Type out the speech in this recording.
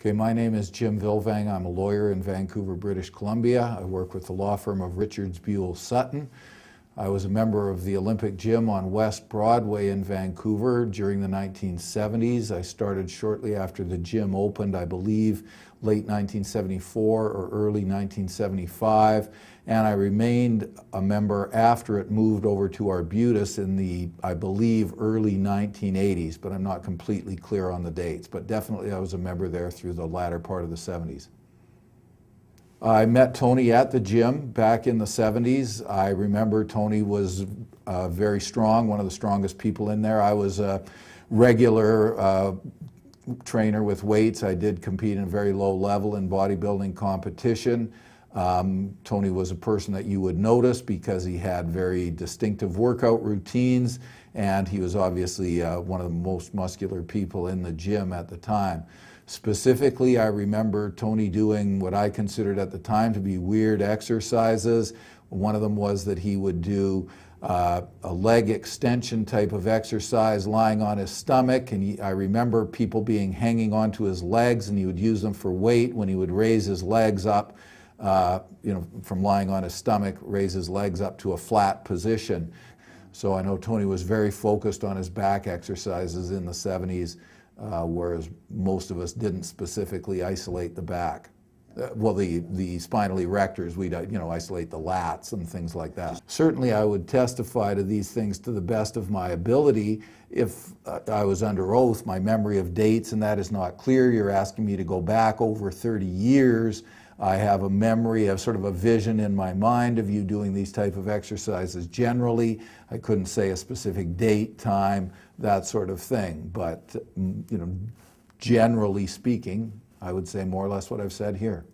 Okay, my name is Jim Villvang. I'm a lawyer in Vancouver, British Columbia. I work with the law firm of Richards Buell Sutton. I was a member of the Olympic Gym on West Broadway in Vancouver during the 1970s. I started shortly after the gym opened, I believe late 1974 or early 1975, and I remained a member after it moved over to Arbutus in the, I believe, early 1980s, but I'm not completely clear on the dates. But definitely I was a member there through the latter part of the 70s. I met Tony at the gym back in the 70s. I remember Tony was uh, very strong, one of the strongest people in there. I was a regular uh, trainer with weights. I did compete in a very low level in bodybuilding competition. Um, Tony was a person that you would notice because he had very distinctive workout routines and he was obviously uh, one of the most muscular people in the gym at the time. Specifically, I remember Tony doing what I considered at the time to be weird exercises. One of them was that he would do uh, a leg extension type of exercise lying on his stomach. And he, I remember people being hanging onto his legs and he would use them for weight when he would raise his legs up, uh, you know, from lying on his stomach, raise his legs up to a flat position. So I know Tony was very focused on his back exercises in the 70s uh, whereas most of us didn't specifically isolate the back. Uh, well, the, the spinal erectors, we'd uh, you know, isolate the lats and things like that. Certainly I would testify to these things to the best of my ability. If uh, I was under oath, my memory of dates and that is not clear. You're asking me to go back over 30 years. I have a memory of sort of a vision in my mind of you doing these type of exercises generally. I couldn't say a specific date, time, that sort of thing. But, mm, you know, generally speaking, I would say more or less what I've said here.